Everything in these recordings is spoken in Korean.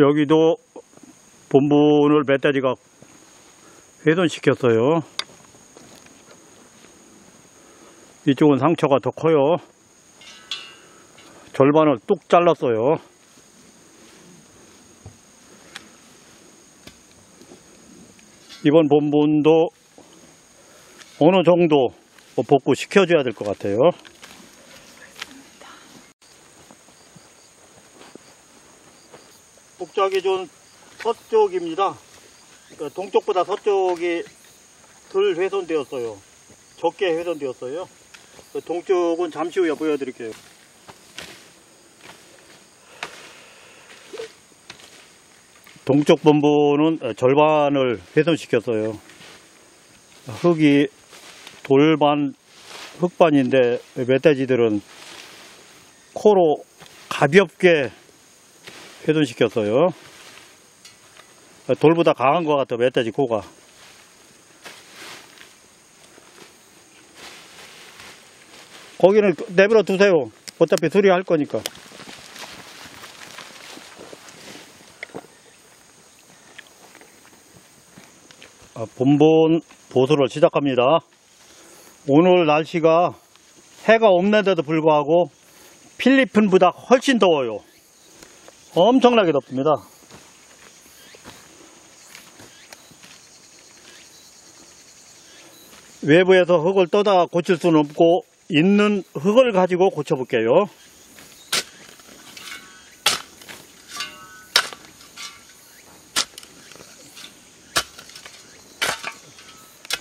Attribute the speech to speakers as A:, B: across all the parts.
A: 여기도 본분을 멧돼지가 훼손시켰어요. 이쪽은 상처가 더 커요. 절반을 뚝 잘랐어요. 이번 본분도 어느 정도 뭐 복구 시켜줘야 될 것 같아요. 복작이 좀 서쪽입니다. 그러니까 동쪽보다 서쪽이 덜 훼손되었어요. 적게 훼손되었어요. 그 동쪽은 잠시 후에 보여드릴게요. 동쪽 본부는 절반을 훼손시켰어요. 흙이 돌반, 흙반인데 멧돼지들은 코로 가볍게 훼손시켰어요. 돌보다 강한 것 같아, 멧돼지 코가. 거기는 내버려 두세요. 어차피 수리할 거니까. 아, 본본 보수를 시작합니다. 오늘 날씨가 해가 없는데도 불구하고 필리핀보다 훨씬 더워요. 엄청나게 덥습니다. 외부에서 흙을 떠다 고칠 수는 없고 있는 흙을 가지고 고쳐볼게요.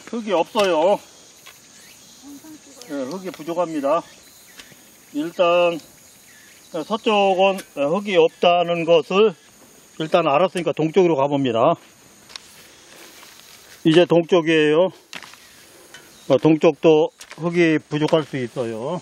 A: 흙이 없어요. 네, 흙이 부족합니다. 일단 서쪽은 흙이 없다는 것을 일단 알았으니까 동쪽으로 가봅니다. 이제 동쪽이에요. 어, 동쪽도 흙이 부족할 수 있어요.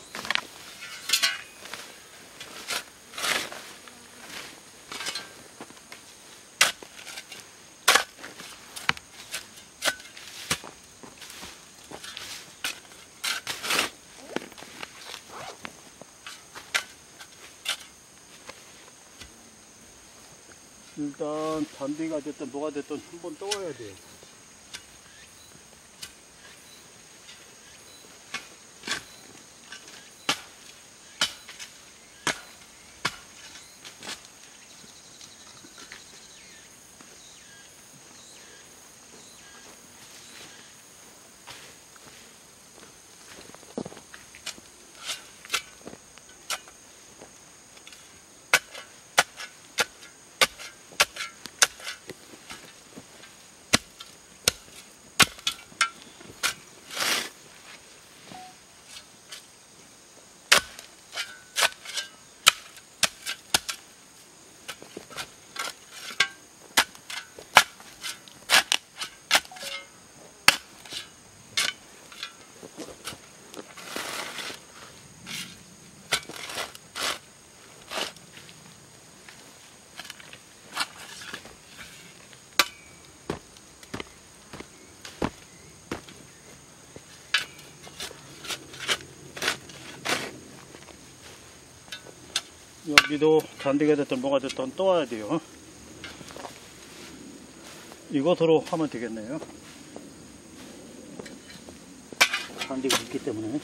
A: 일단 잔디가 됐든 뭐가 됐든 한 번 떠와야 돼요. 여기도 잔디가 됐든 뭐가 됐든 떠와야 돼요. 이것으로 하면 되겠네요. 잔디가 있기 때문에.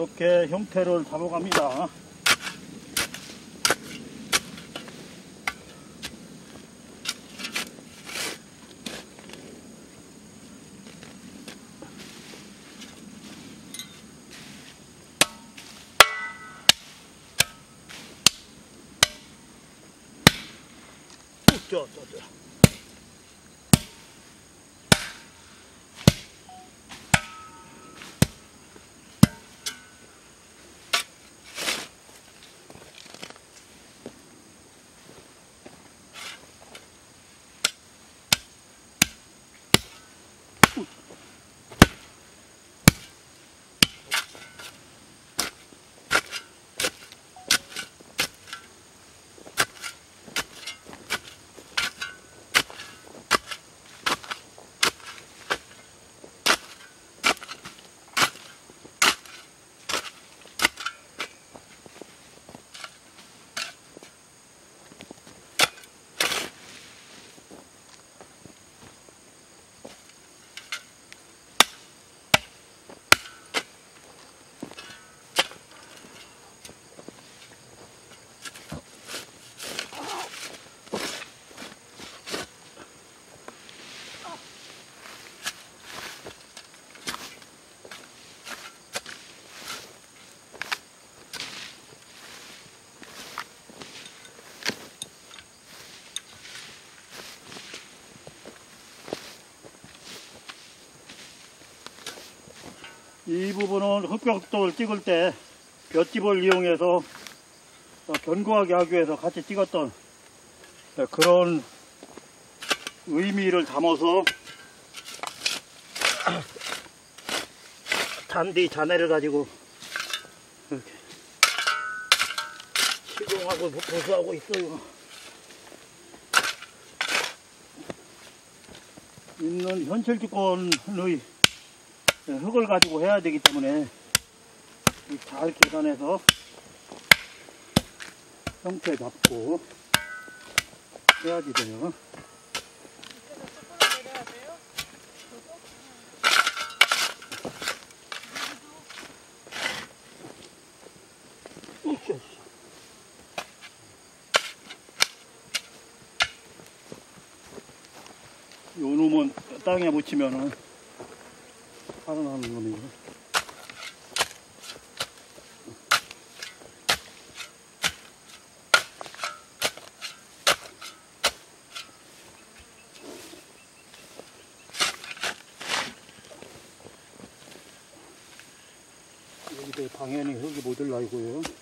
A: 이렇게 형태를 잡아갑니다. 저, 저, 저. 이 부분은 흑벽돌 찍을 때 볏집을 이용해서 어, 견고하게 하기 위해서 같이 찍었던 네, 그런 의미를 담아서 잔디 잔해를 가지고 이렇게 시공하고 보수하고 있어요. 있는 현실 주권의 흙을 가지고 해야 되기 때문에 잘 계산해서 형태 잡고 해야지 돼요. 요 놈은 땅에 묻히면은 살아나는 놈이고. 여기도 당연히 흙이 못 올라오고요.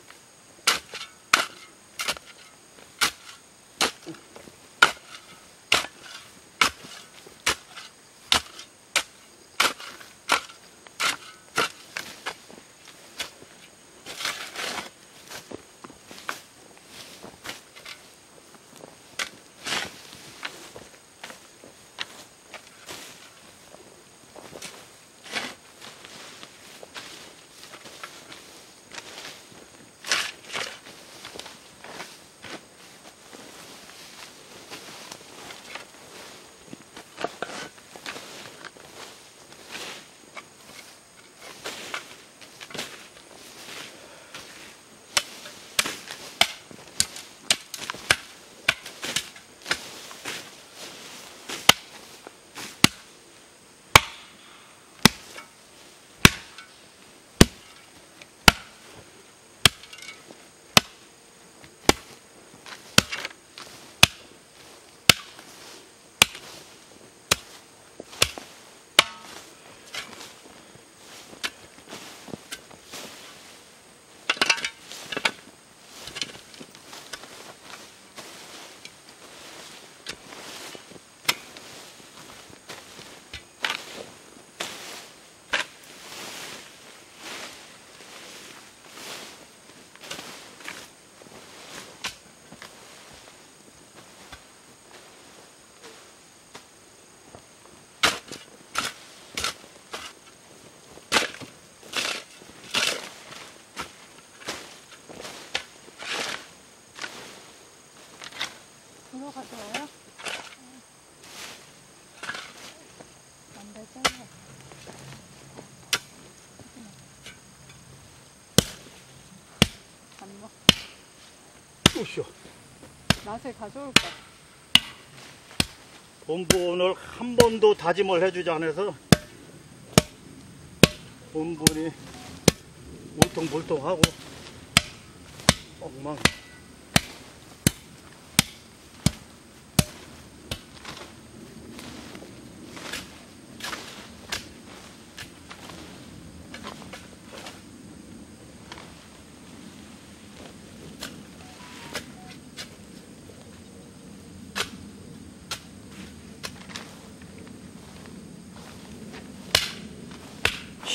B: 그거 가져와요? 안 되잖아. 안 먹.
A: 으쌰.
B: 맛을 가져올까?
A: 본분을 한 번도 다짐을 해주지 않아서 본분이 울퉁불퉁하고 엉망.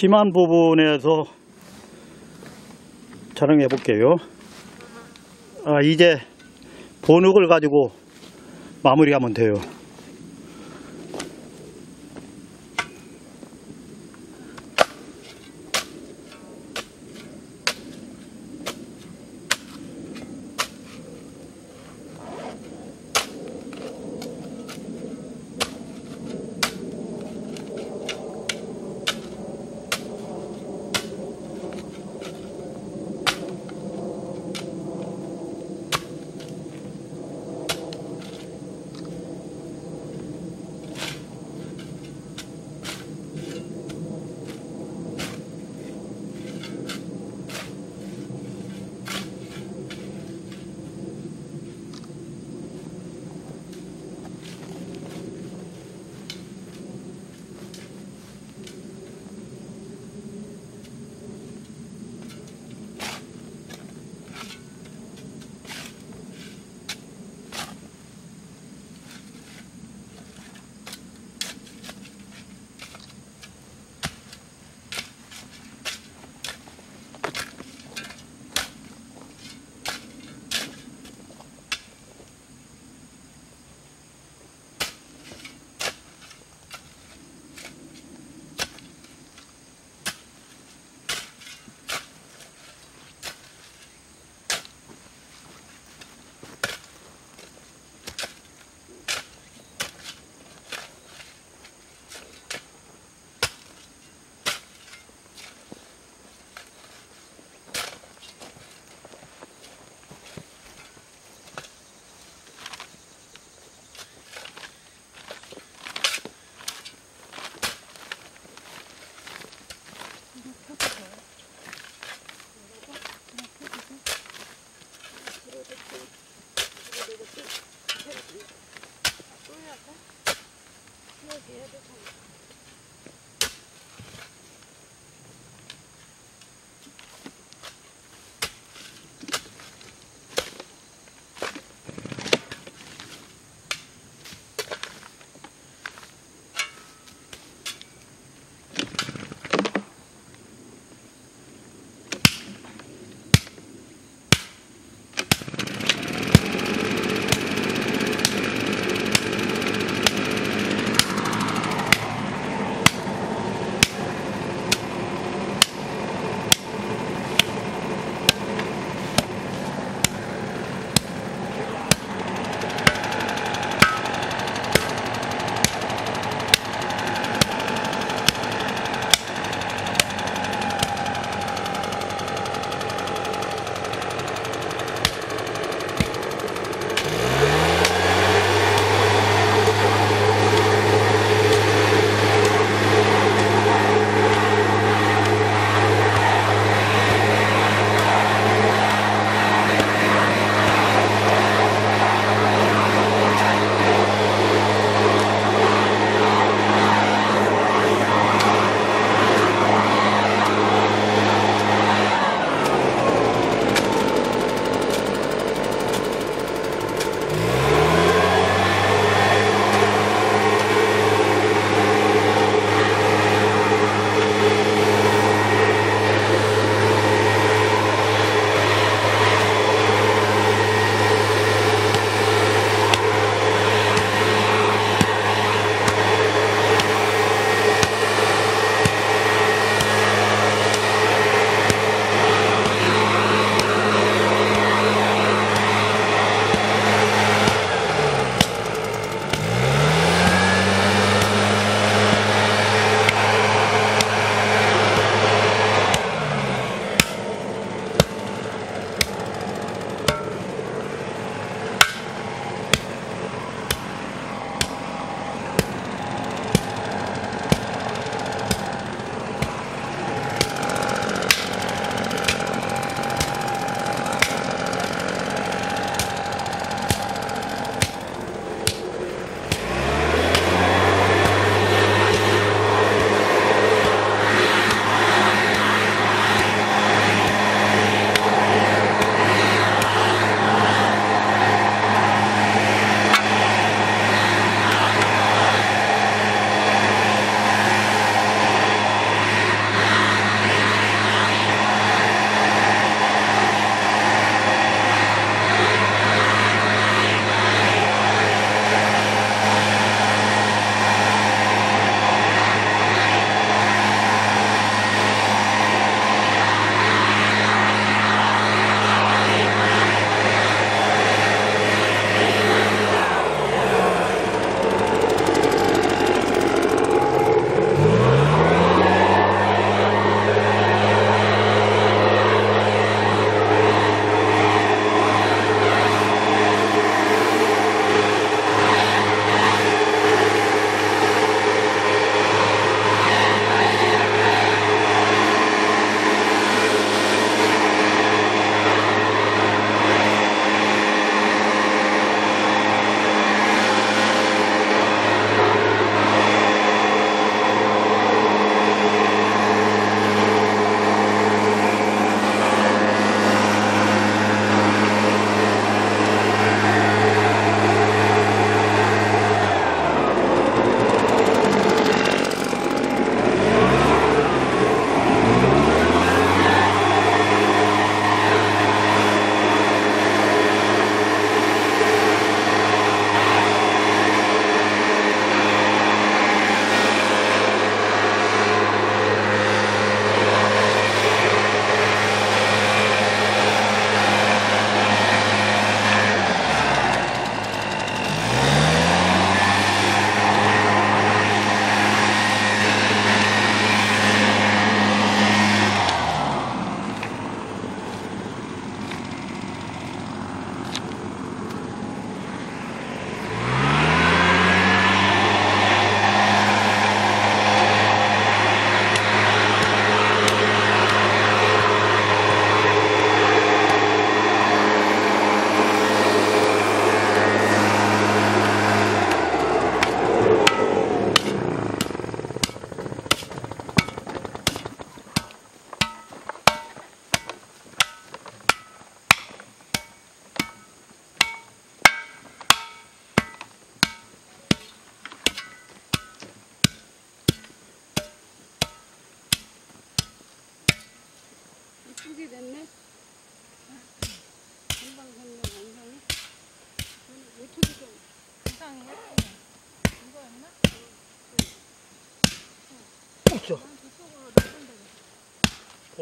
A: 심한 부분에서 촬영해 볼게요. 아, 이제 본흙을 가지고 마무리하면 돼요.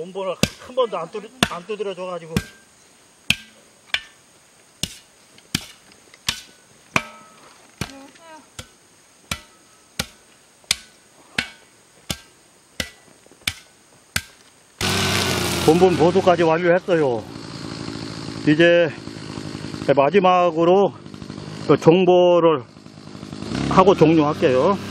A: 본본을 한 번도 안, 두, 안 두드려줘가지고. 본본 보수까지 완료했어요. 이제 마지막으로 그 정보를 하고 종료할게요.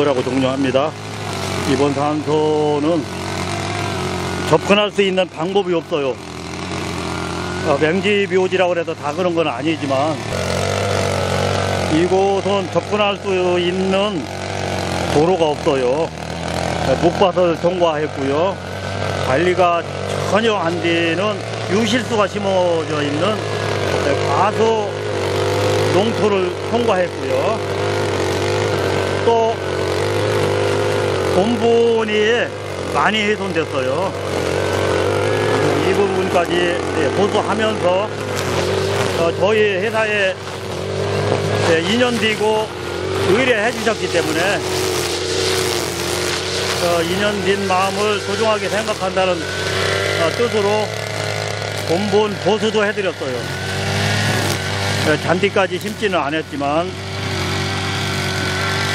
A: 정보라고 종료합니다. 이번 산소는 접근할 수 있는 방법이 없어요. 어, 맹지묘지라고 해서 다 그런 건 아니지만 이곳은 접근할 수 있는 도로가 없어요. 목밭을 통과했고요. 관리가 전혀 안 되는 유실수가 심어져 있는 과수 농토를 통과했고요. 또 본분이 많이 훼손됐어요. 이 부분까지 예, 보수하면서 어, 저희 회사에 예, 2년 뒤고 의뢰해 주셨기 때문에 어, 2년 된 마음을 소중하게 생각한다는 어, 뜻으로 본분 보수도 해드렸어요. 예, 잔디까지 심지는 않았지만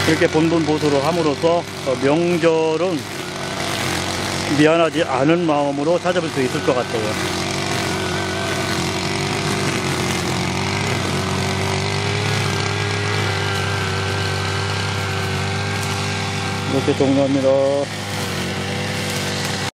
A: 이렇게 본분 보수를 함으로써 어, 명절은 미안하지 않은 마음으로 찾아볼 수 있을 것 같아요. 이렇게 종료합니다.